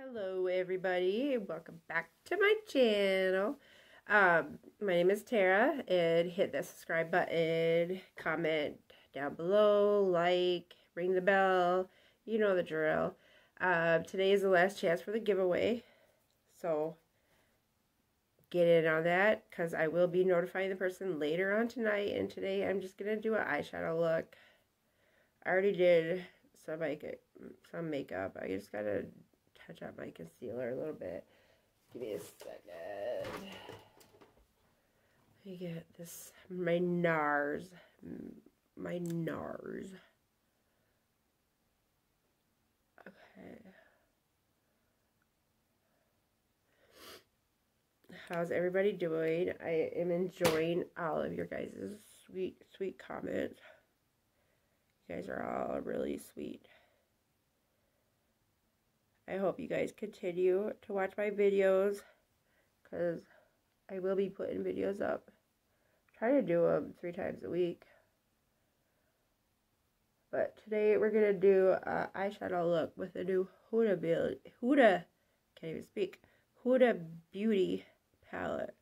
Hello everybody, welcome back to my channel. Um, my name is Tara and hit that subscribe button, comment down below, like, ring the bell, you know the drill. Um, today is the last chance for the giveaway, so get in on that because I will be notifying the person later on tonight and today I'm just going to do an eyeshadow look. I already did some makeup, some makeup. I just got to touch up my concealer a little bit. Give me a second. Let me get this, my NARS, my NARS. Okay. How's everybody doing? I am enjoying all of your guys' sweet, sweet comments. You guys are all really sweet. I hope you guys continue to watch my videos because I will be putting videos up. Try to do them three times a week. But today we're going to do an eyeshadow look with a new Huda, Build, Huda, can't even speak, Huda Beauty palette.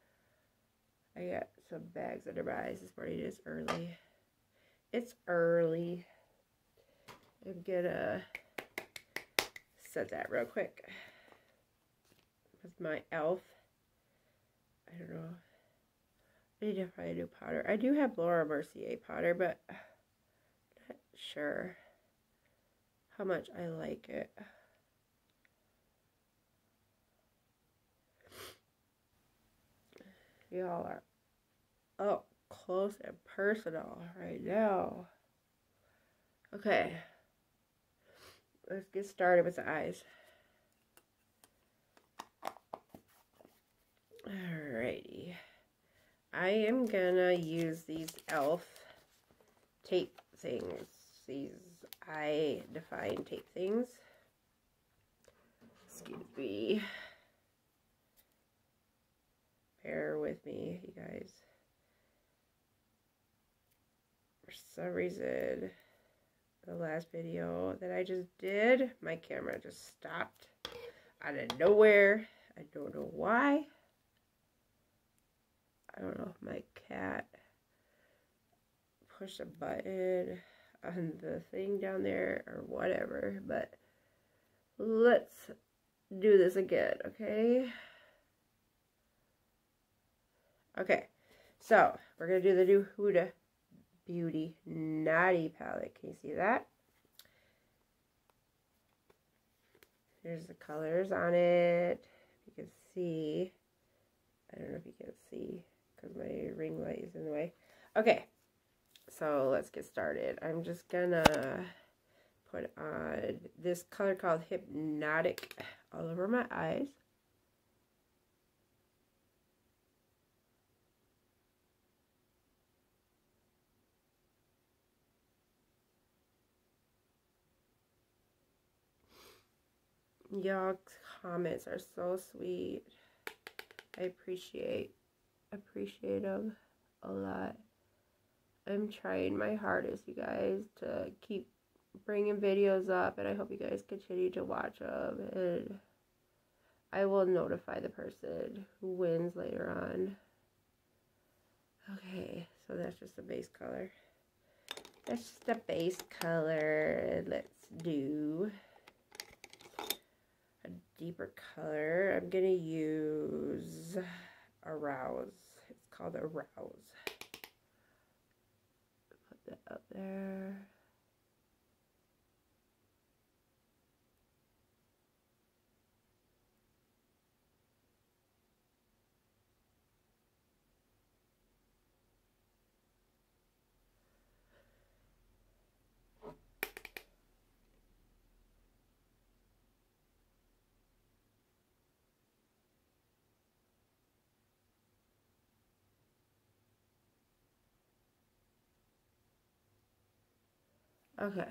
I got some bags under my eyes this morning. It's early. It's early. I'm gonna set that real quick with my e.l.f. I don't know. I need to find a new powder. I do have Laura Mercier powder, but not sure how much I like it. Y'all are up close and personal right now. Okay let's get started with the eyes. Alrighty. I am gonna use these e.l.f. tape things. These eye define tape things. Excuse me. Bear with me, you guys. For some reason, the last video that I just did, my camera just stopped out of nowhere. I don't know why. I don't know if my cat pushed a button on the thing down there or whatever, but let's do this again, okay? Okay, so we're to do the new Huda Beauty Naughty palette. Can you see that? Here's the colors on it. You can see. I don't know if you can see because my ring light is in the way. Okay, so let's get started. I'm just gonna put on this color called Hypnotic all over my eyes. Y'all comments are so sweet. I appreciate appreciate them a lot. I'm trying my hardest, you guys, to keep bringing videos up, and I hope you guys continue to watch them. And I will notify the person who wins later on. Okay, so that's just a base color. That's just a base color. Let's do deeper color. I'm going to use Arouse. It's called Arouse. Put that up there. Okay.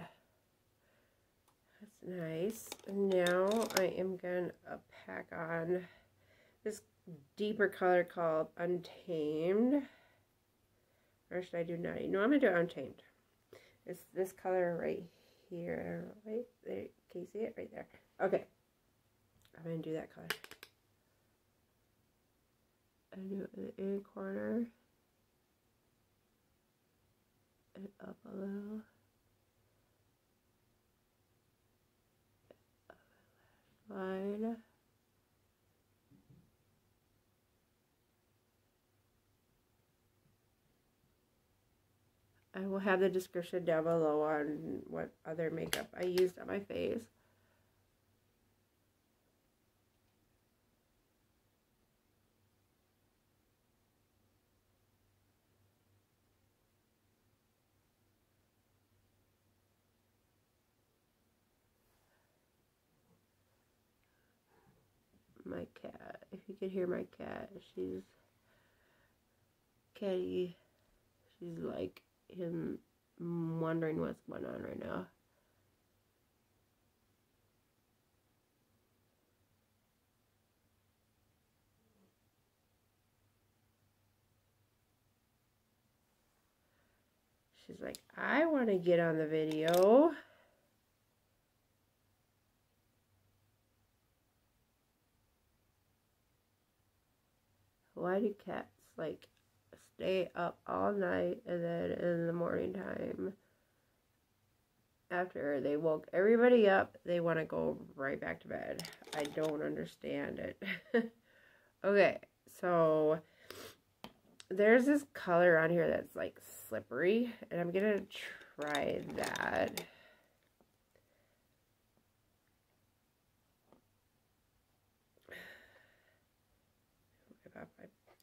That's nice. Now I am going to uh, pack on this deeper color called Untamed. Or should I do Nutty? No, I'm going to do Untamed. It's this color right here. Right there. Can you see it? Right there. Okay. I'm going to do that color. I do it in the inner corner. And up a little. I will have the description down below on what other makeup I used on my face. My could hear my cat, she's catty. She's like him wondering what's going on right now. She's like, I want to get on the video. Why do cats like stay up all night and then in the morning time? After they woke everybody up they want to go right back to bed. I don't understand it. Okay so there's this color on here that's like slippery and i'm gonna try that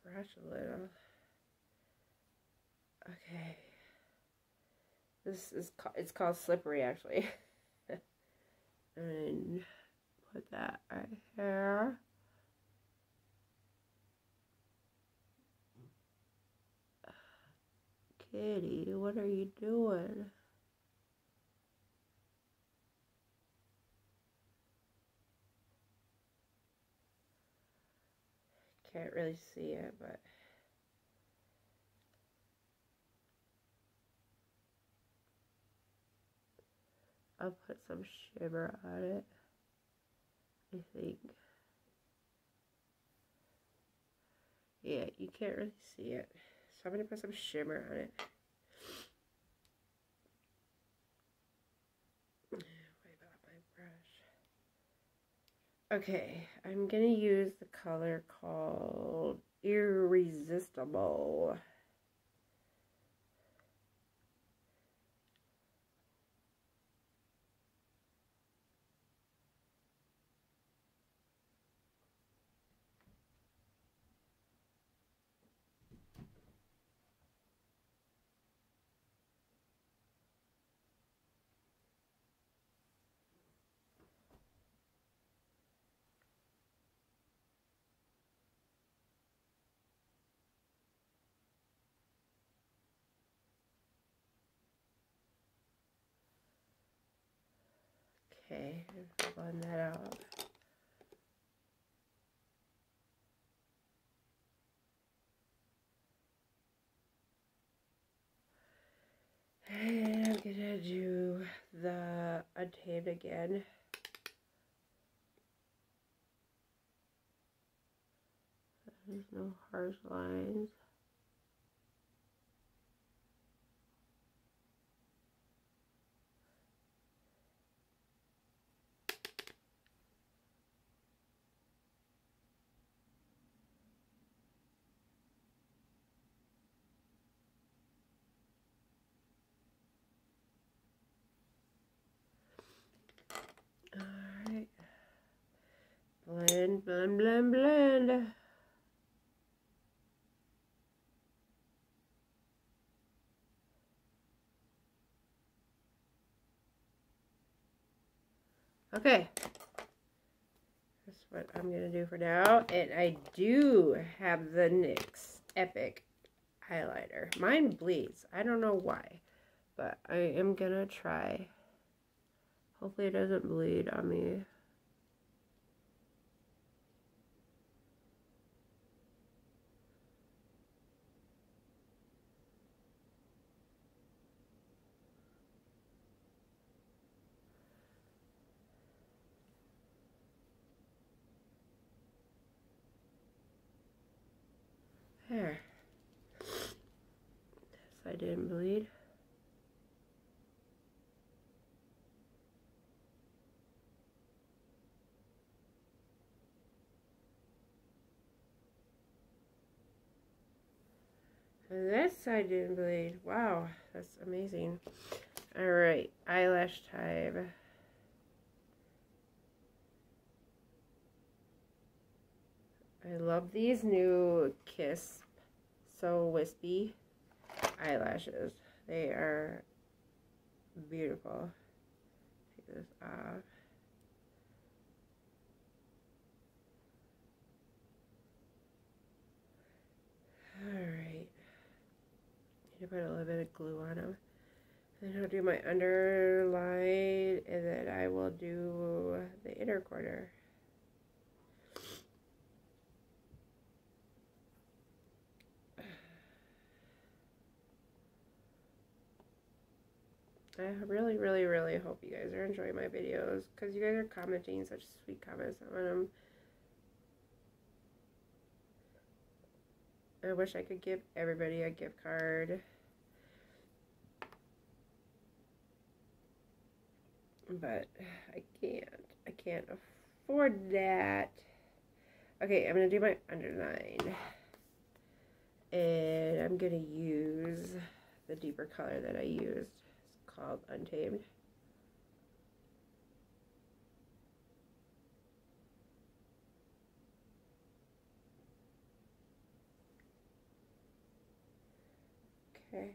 brush a little Okay. This is it's called slippery actually. and put that right here. Kitty, what are you doing? Can't really see it, but I'll put some shimmer on it. I think. Yeah, you can't really see it. So I'm going to put some shimmer on it. Okay, I'm going to use the color called Irresistible. Okay, blend that out. And I'm gonna do the untamed again. There's no harsh lines. Blend, blend, blend, blend. Okay. That's what I'm going to do for now. And I do have the NYX Epic highlighter. Mine bleeds. I don't know why. But I am going to try. Hopefully it doesn't bleed on me. There. So I didn't bleed. this side didn't bleed. Wow, that's amazing. Alright, eyelash time. I love these new Kiss So Wispy eyelashes. They are beautiful. Take this off. Alright. Need to put a little bit of glue on them. Then I'll do my underline and then I will do the inner corner. I really, really, really hope you guys are enjoying my videos because you guys are commenting such sweet comments on them. I wish I could give everybody a gift card. But I can't. I can't afford that. Okay, I'm going to do my underline. And I'm going to use the deeper color that I used called Untamed. Okay.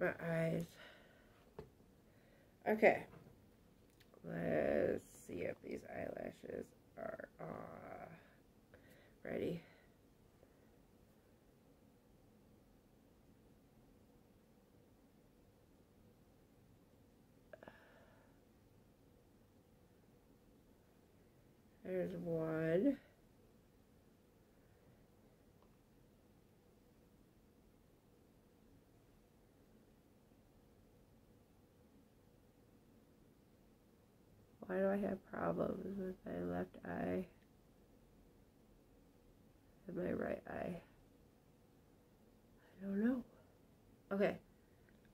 My eyes. Okay. Let's see if these eyelashes are uh, ready. There's one. Why do I have problems with my left eye and my right eye? I don't know. Okay.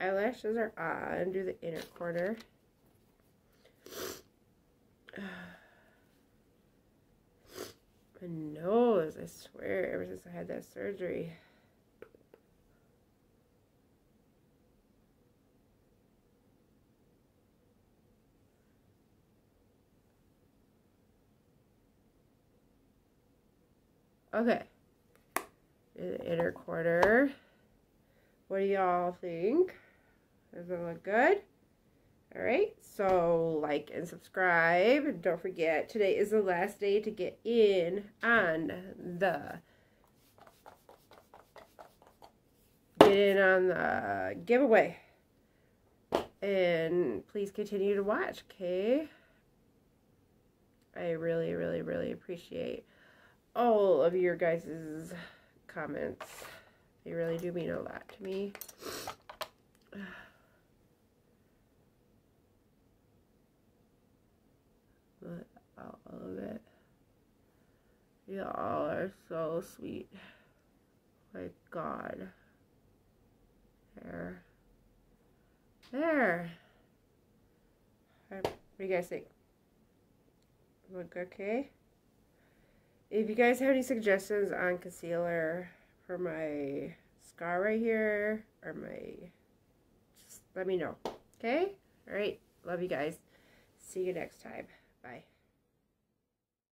Eyelashes are on. Do the inner corner. My nose, I swear, ever since I had that surgery. Okay. The inner quarter. What do y'all think? Does it look good? All right. So like and subscribe. Don't forget, today is the last day to get in on the get in on the giveaway. And please continue to watch, okay? I really, really, really appreciate all of your guys' comments. They really do mean a lot to me. all of it. Y'all are so sweet. My God. There. There. What do you guys think? Look okay? If you guys have any suggestions on concealer for my scar right here or my, just let me know. Okay? All right. Love you guys. See you next time. Bye.